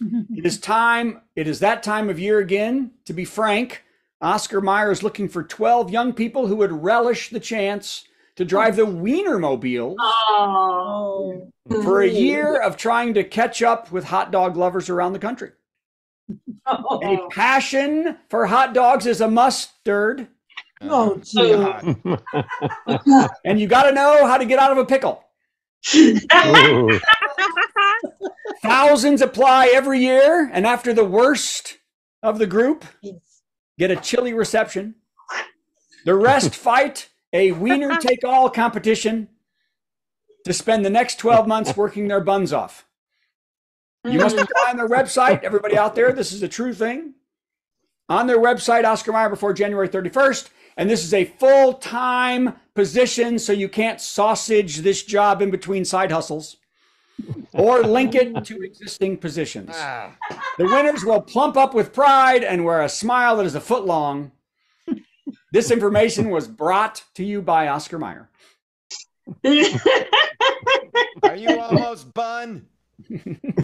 it is time, it is that time of year again. To be frank, Oscar Mayer is looking for 12 young people who would relish the chance to drive the Wienermobile Oh. for a year of trying to catch up with hot dog lovers around the country. Oh. A passion for hot dogs is a mustard, Oh, oh gee. and you got to know how to get out of a pickle. Ooh. Thousands apply every year, and after the worst of the group get a chilly reception. The rest fight a wiener take all competition to spend the next 12 months working their buns off. You must apply on their website. Everybody out there, this is a true thing. On their website, Oscar Mayer before January 31st. And this is a full time position, so you can't sausage this job in between side hustles or link it to existing positions. Ah. The winners will plump up with pride and wear a smile that is a foot long. This information was brought to you by Oscar Mayer. Are you almost bun?